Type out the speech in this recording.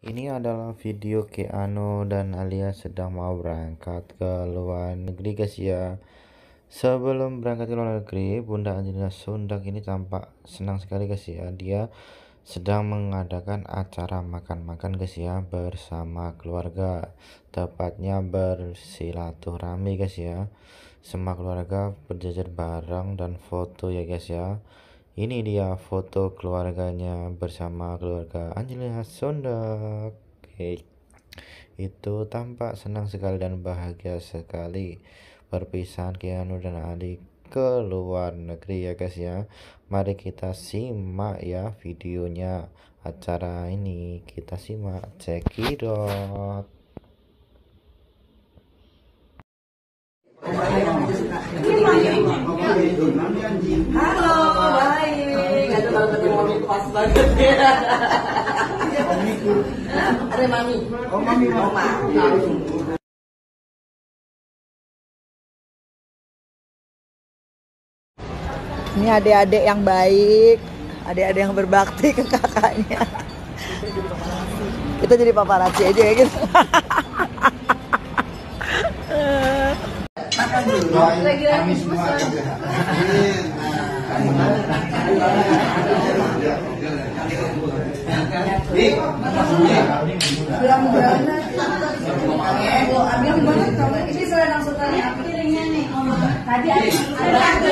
Ini adalah video Keanu dan Alia sedang mau berangkat ke luar negeri guys ya. Sebelum berangkat ke luar negeri, Bunda Angelina Sondak ini tampak senang sekali guys ya. Dia sedang mengadakan acara makan-makan guys ya bersama keluarga. Tepatnya bersilaturahmi guys ya. Semua keluarga berjajar bareng dan foto ya guys ya. Ini dia foto keluarganya bersama keluarga Angelina Sondak. Oke. Itu tampak senang sekali dan bahagia sekali perpisahan Keanu dan Ali ke luar negeri ya guys ya. Mari kita simak ya videonya acara ini. Kita simak. Cekidot. Halo, baik. Ada kalau ketemu mami pas banget ya. Ada mami. Oh, mami mau. Oma. Ini adik-adik yang baik, adik-adik yang berbakti ke kakaknya. Kita jadi paparazzi aja ya gitu. Kami nih. Tadi ada